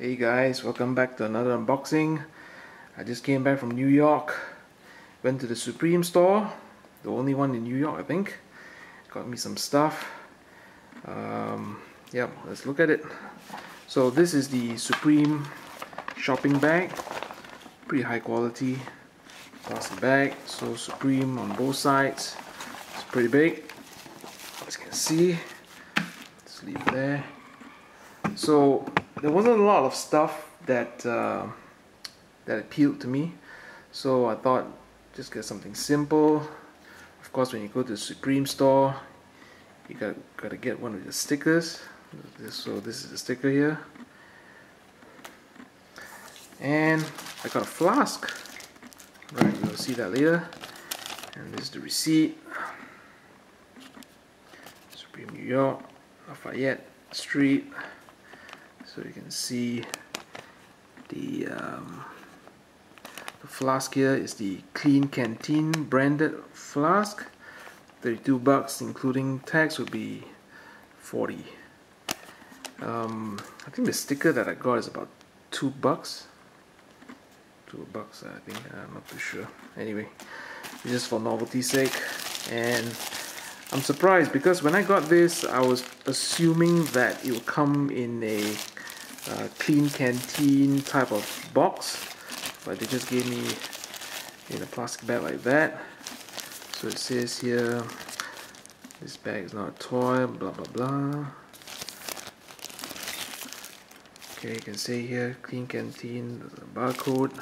Hey guys, welcome back to another unboxing. I just came back from New York. Went to the Supreme store, the only one in New York I think. Got me some stuff. Um, yeah, let's look at it. So this is the Supreme shopping bag. Pretty high quality plastic bag. So Supreme on both sides. It's pretty big. As you can see. Just leave it there. So there wasn't a lot of stuff that uh, that appealed to me. So I thought just get something simple. Of course when you go to the Supreme store you got got to get one of the stickers. So this is the sticker here. And I got a flask. Right you'll see that later. And this is the receipt. Supreme New York Lafayette Street so you can see the, um, the flask here is the Klean Kanteen branded flask. 32 bucks including tax would be 40 um, I think the sticker that I got is about two bucks. Two bucks I think I'm not too sure. Anyway just for novelty's sake and I'm surprised because when I got this I was assuming that it would come in a uh, Klean Kanteen type of box but they just gave me in a plastic bag like that. So it says here this bag is not a toy blah blah blah. Okay you can see here Klean Kanteen barcode.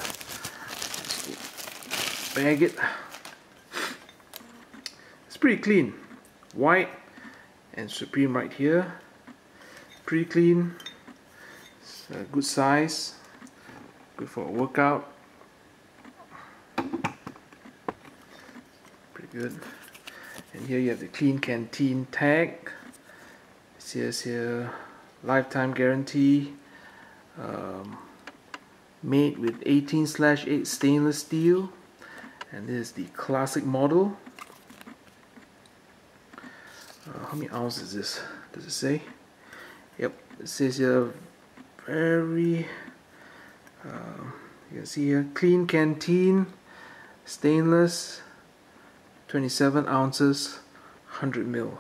Bag it. It's pretty clean white and Supreme right here. Pretty clean. Good size. Good for a workout. Pretty good. And here you have the Klean Kanteen tag. It says here lifetime guarantee um, made with 18 slash 8 stainless steel. And this is the classic model uh, how many ounces is this? Does it say? Yep it says here very uh, you can see here Klean Kanteen stainless 27 ounces 100 mil.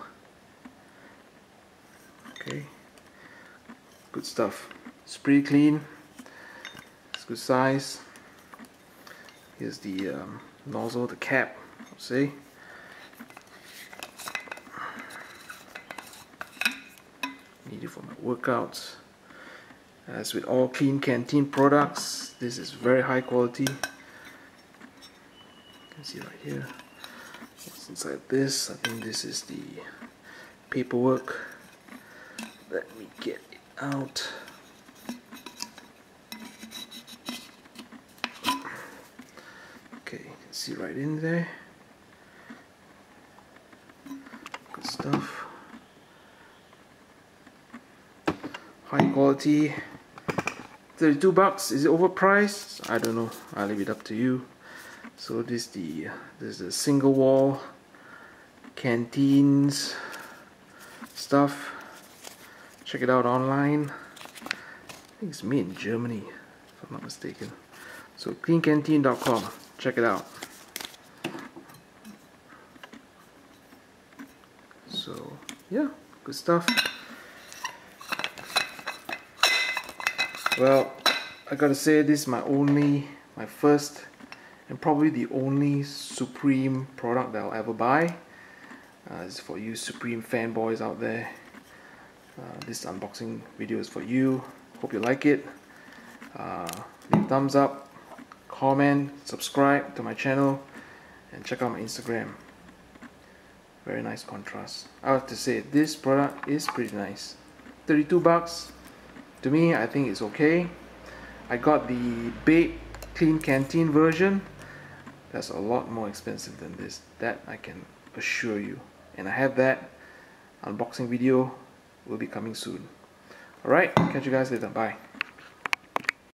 Okay. Good stuff. It's pretty clean. It's good size. Here's the um, nozzle the cap see need it for my workouts as with all Klean Kanteen products, this is very high quality. You can see right here. What's inside this? I think this is the paperwork. Let me get it out. Okay, you can see right in there. Good stuff. High quality. 32 bucks is it overpriced? I don't know. I'll leave it up to you. So this the this is the single wall canteens stuff. Check it out online. I think it's made in Germany if I'm not mistaken. So kleankanteen.com check it out. So yeah good stuff Well, I gotta say this is my only, my first and probably the only Supreme product that I'll ever buy. Uh, this is for you Supreme fanboys out there. Uh, this unboxing video is for you. Hope you like it. Uh, leave thumbs up, comment, subscribe to my channel, and check out my Instagram. Very nice contrast. I have to say this product is pretty nice. 32 bucks to me I think it's okay. I got the Bape Klean Kanteen version. That's a lot more expensive than this. That I can assure you. And I have that unboxing video will be coming soon. Alright catch you guys later. Bye